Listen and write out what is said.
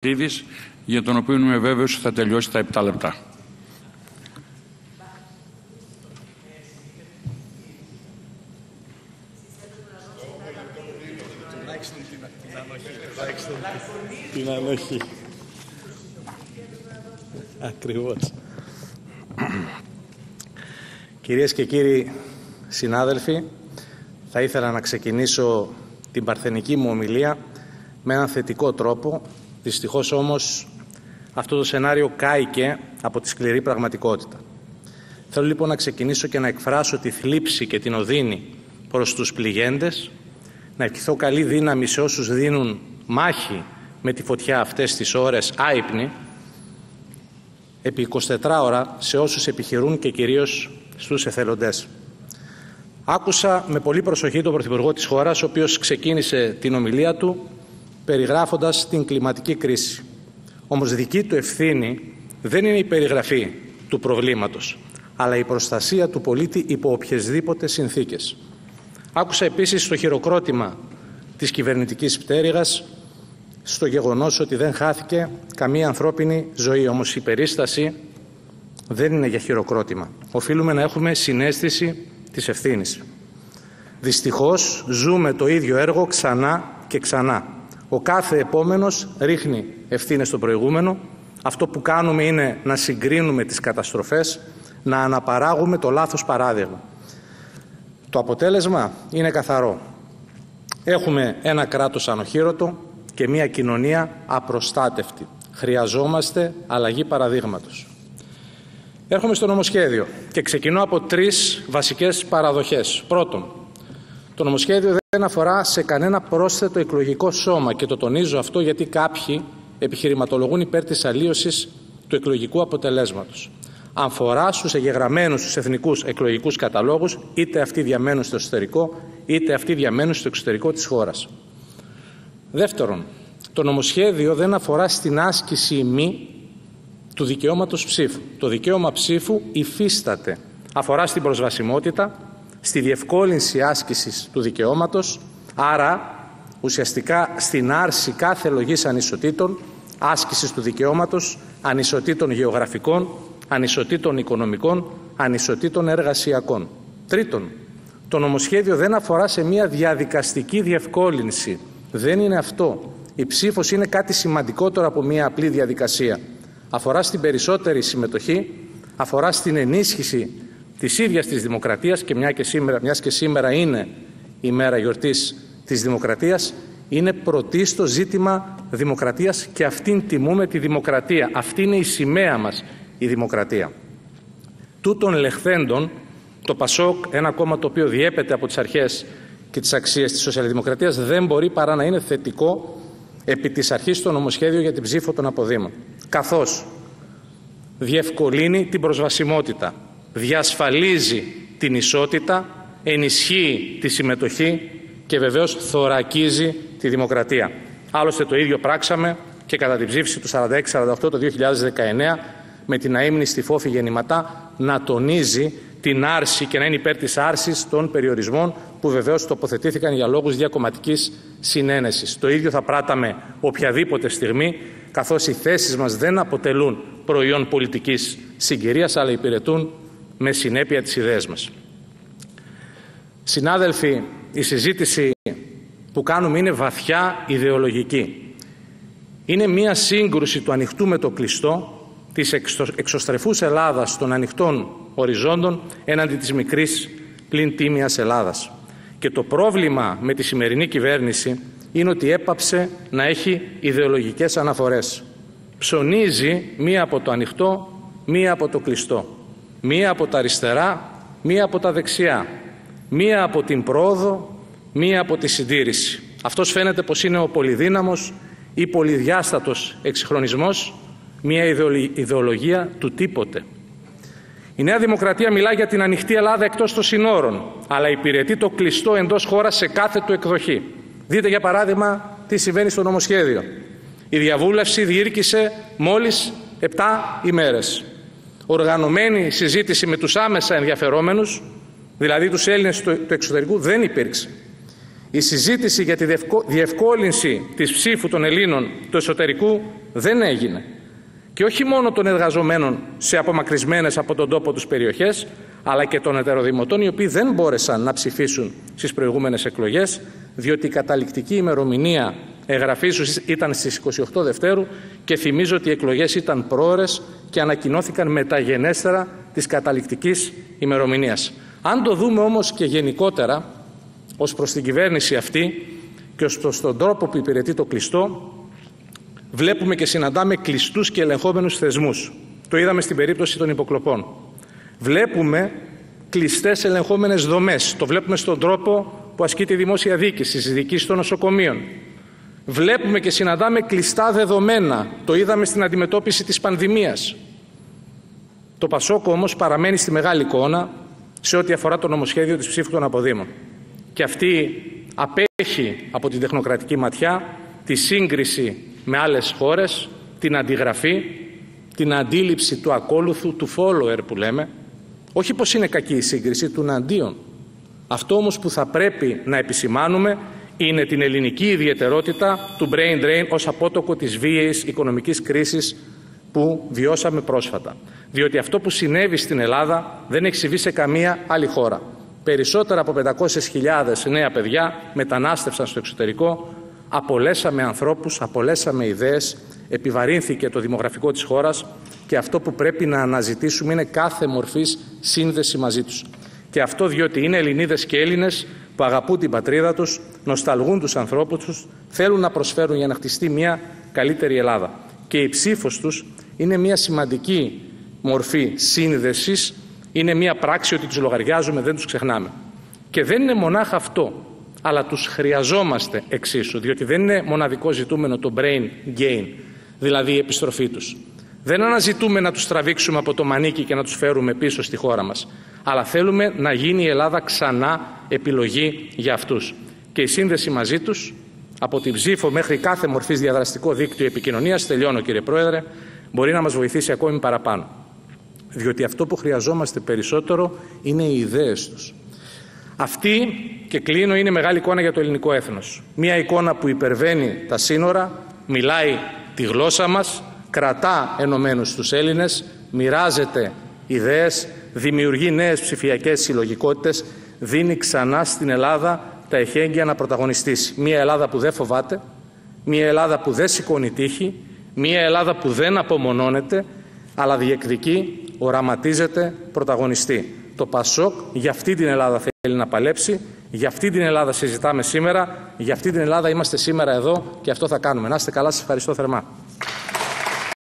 Τίδης, για τον οποίο είμαι βέβαιος ότι θα τελειώσει τα 7 λεπτά. Την ανοχή. Ακριβώς. Κυρίες και κύριοι συνάδελφοι, θα ήθελα να ξεκινήσω την παρθενική μου ομιλία με έναν θετικό τρόπο. Δυστυχώς όμως αυτό το σενάριο κάηκε από τη σκληρή πραγματικότητα. Θέλω λοιπόν να ξεκινήσω και να εκφράσω τη θλίψη και την οδύνη προς τους πληγέντες, να ευχηθώ καλή δύναμη σε όσους δίνουν μάχη με τη φωτιά αυτές τις ώρες άϊπνοι, επί 24 ώρα σε όσους επιχειρούν και κυρίως στους εθελοντές. Άκουσα με πολύ προσοχή τον Πρωθυπουργό της χώρας, ο οποίος ξεκίνησε την ομιλία του περιγράφοντας την κλιματική κρίση. Όμως δική του ευθύνη δεν είναι η περιγραφή του προβλήματος, αλλά η προστασία του πολίτη υπό οποιασδήποτε συνθήκες. Άκουσα επίσης το χειροκρότημα της κυβερνητικής πτέρυγας στο γεγονός ότι δεν χάθηκε καμία ανθρώπινη ζωή. Όμως η περίσταση δεν είναι για χειροκρότημα. Οφείλουμε να έχουμε συνέστηση της ευθύνης. Δυστυχώς ζούμε το ίδιο έργο ξανά και ξανά. Ο κάθε επόμενος ρίχνει ευθύνες στο προηγούμενο. Αυτό που κάνουμε είναι να συγκρίνουμε τις καταστροφές, να αναπαράγουμε το λάθος παράδειγμα. Το αποτέλεσμα είναι καθαρό. Έχουμε ένα κράτος ανοχήρωτο και μια κοινωνία απροστάτευτη. Χρειαζόμαστε αλλαγή παραδείγματος. Έρχομαι στο νομοσχέδιο και ξεκινώ από τρεις βασικές παραδοχές. Πρώτον, το νομοσχέδιο δεν αφορά σε κανένα πρόσθετο εκλογικό σώμα και το τονίζω αυτό γιατί κάποιοι επιχειρηματολογούν υπέρ της αλλίωσης του εκλογικού αποτελέσματος. Αφορά στους εγγεγραμμένους στους εθνικούς εκλογικούς καταλόγους είτε αυτοί διαμένουν στο εσωτερικό είτε αυτοί διαμένουν στο εξωτερικό της χώρας. Δεύτερον, το νομοσχέδιο δεν αφορά στην άσκηση μη του δικαιώματος ψήφου. Το δικαίωμα ψήφου υφίσταται. Αφορά στην προσβασιμότητα, στη διευκόλυνση άσκησης του δικαιώματος, άρα ουσιαστικά στην άρση κάθε λογής ανισοτήτων, άσκησης του δικαιώματος, ανισοτήτων γεωγραφικών, ανισοτήτων οικονομικών, ανισοτήτων εργασιακών. Τρίτον, το νομοσχέδιο δεν αφορά σε μια διαδικαστική διευκόλυνση. Δεν είναι αυτό. Η ψήφος είναι κάτι σημαντικότερο από μια απλή διαδικασία αφορά στην περισσότερη συμμετοχή, αφορά στην ενίσχυση της ίδιας της δημοκρατίας και, μια και σήμερα, μιας και σήμερα είναι η μέρα γιορτής της δημοκρατίας, είναι πρωτίστω ζήτημα δημοκρατίας και αυτήν τιμούμε τη δημοκρατία. Αυτή είναι η σημαία μας η δημοκρατία. Τούτων λεχθέντων, το ΠΑΣΟΚ, ένα κόμμα το οποίο διέπεται από τις αρχές και τις αξίες της σοσιαλδημοκρατίας, δεν μπορεί παρά να είναι θετικό επί της αρχής το νομοσχέδιο για την ψήφο των αποδήμων καθώς διευκολύνει την προσβασιμότητα, διασφαλίζει την ισότητα, ενισχύει τη συμμετοχή και βεβαίως θωρακίζει τη δημοκρατία. Άλλωστε το ίδιο πράξαμε και κατά την ψήφιση του 46-48 το 2019 με την αείμνη στη φόφη γεννηματά να τονίζει την άρση και να είναι υπέρ της άρσης των περιορισμών που βεβαίως τοποθετήθηκαν για λόγους διακομματικής συνένεσης. Το ίδιο θα πράταμε οποιαδήποτε στιγμή καθώς οι θέσεις μας δεν αποτελούν προϊόν πολιτικής συγκυρίας αλλά υπηρετούν με συνέπεια τις ιδέες μας. Συνάδελφοι, η συζήτηση που κάνουμε είναι βαθιά ιδεολογική. Είναι μία σύγκρουση του ανοιχτού με το κλειστό της εξωστρεφούς Ελλάδας των ανοιχτών οριζόντων έναντι της μικρής πλην τίμιας Ελλάδας. Και το πρόβλημα με τη σημερινή κυβέρνηση είναι ότι έπαψε να έχει ιδεολογικές αναφορές. Ψωνίζει μία από το ανοιχτό, μία από το κλειστό. Μία από τα αριστερά, μία από τα δεξιά. Μία από την πρόοδο, μία από τη συντήρηση. Αυτός φαίνεται πως είναι ο πολυδύναμος ή πολυδιάστατος εξυγχρονισμός, μία ιδεολογία του τίποτε. Η Νέα Δημοκρατία μιλά για την ανοιχτή Ελλάδα εκτός των συνόρων, αλλά υπηρετεί το κλειστό εντός χώρας σε κάθε του εκδοχή. Δείτε για παράδειγμα τι συμβαίνει στο νομοσχέδιο. Η διαβούλευση διήρκησε μόλις 7 ημέρες. Οργανωμένη συζήτηση με τους άμεσα ενδιαφερόμενους, δηλαδή τους Έλληνες του εξωτερικού, δεν υπήρξε. Η συζήτηση για τη διευκόλυνση της ψήφου των Ελλήνων του εσωτερικού δεν έγινε. Και όχι μόνο των εργαζομένων σε απομακρυσμένες από τον τόπο τους περιοχές, αλλά και των ετεροδημοτών οι οποίοι δεν μπόρεσαν να ψηφίσουν στις προηγούμενες εκλογές, διότι η καταληκτική ημερομηνία εγγραφής ήταν στις 28 Δευτέρου και θυμίζω ότι οι εκλογές ήταν πρόορες και ανακοινώθηκαν μεταγενέστερα της καταληκτικής ημερομηνίας. Αν το δούμε όμως και γενικότερα ως προς την κυβέρνηση αυτή και ως προς τον τρόπο που υπηρετεί το κλειστό, βλέπουμε και συναντάμε κλειστούς και ελεγχόμενους θεσμούς. Το είδαμε στην περίπτωση των υποκλοπών. Βλέπουμε κλειστές ελεγχόμενες δομές. Το βλέπουμε στον τρόπο που ασκεί τη δημόσια δίκηση, στις διοικήσεις των νοσοκομείων. Βλέπουμε και συναντάμε κλειστά δεδομένα. Το είδαμε στην αντιμετώπιση της πανδημίας. Το Πασόκο όμως παραμένει στη μεγάλη εικόνα σε ό,τι αφορά το νομοσχέδιο της ψήφου των αποδήμων. Και αυτή απέχει από την τεχνοκρατική ματιά τη σύγκριση με άλλες χώρες, την αντιγραφή, την αντίληψη του ακόλουθου, του follower που λέμε, όχι πως είναι κακή η σύγκριση, του αντίον. Αυτό όμως που θα πρέπει να επισημάνουμε είναι την ελληνική ιδιαιτερότητα του brain drain ως απότοκο της βίαιης οικονομικής κρίσης που βιώσαμε πρόσφατα. Διότι αυτό που συνέβη στην Ελλάδα δεν έχει συμβεί σε καμία άλλη χώρα. Περισσότερα από 500.000 νέα παιδιά μετανάστευσαν στο εξωτερικό, απολέσαμε ανθρώπους, απολέσαμε ιδέες, επιβαρύνθηκε το δημογραφικό της χώρας και αυτό που πρέπει να αναζητήσουμε είναι κάθε μορφής σύνδεση μαζί τους. Και αυτό διότι είναι Ελληνίδες και Έλληνες που αγαπούν την πατρίδα τους, νοσταλγούν τους ανθρώπους τους, θέλουν να προσφέρουν για να χτιστεί μια καλύτερη Ελλάδα. Και η ψήφος τους είναι μια σημαντική μορφή σύνδεσης, είναι μια πράξη ότι τους λογαριάζουμε, δεν τους ξεχνάμε. Και δεν είναι μονάχα αυτό, αλλά τους χρειαζόμαστε εξίσου, διότι δεν είναι μοναδικό ζητούμενο το brain gain, δηλαδή η επιστροφή τους. Δεν αναζητούμε να τους τραβήξουμε από το μανίκι και να τους φέρουμε πίσω στη χώρα μας, αλλά θέλουμε να γίνει η Ελλάδα ξανά επιλογή για αυτούς. Και η σύνδεση μαζί τους, από την ψήφο μέχρι κάθε μορφής διαδραστικό δίκτυο επικοινωνίας, τελειώνω κύριε Πρόεδρε, μπορεί να μας βοηθήσει ακόμη παραπάνω. Διότι αυτό που χρειαζόμαστε περισσότερο είναι οι ιδέες τους. Αυτή, και κλείνω, είναι μεγάλη εικόνα για το ελληνικό έθνος. Μία εικόνα που υπερβαίνει τα σύνορα, μιλάει τη γλώσσα μας, κρατά ενωμένους τους Έλληνες, μοιράζεται ιδέες, δημιουργεί νέες ψηφιακές συλλογικότητες, δίνει ξανά στην Ελλάδα τα εχέγγυα να πρωταγωνιστήσει. Μία Ελλάδα που δεν φοβάται, μία Ελλάδα που δεν σηκώνει τύχη, μία Ελλάδα που δεν απομονώνεται, αλλά διεκδικεί, οραματίζεται, πρωταγωνιστεί. Το ΠΑΣΟΚ για αυτή την Ελλάδα θέλει να παλέψει, για αυτή την Ελλάδα συζητάμε σήμερα, για αυτή την Ελλάδα είμαστε σήμερα εδώ και αυτό θα κάνουμε. Να είστε καλά, σας ευχαριστώ θερμά.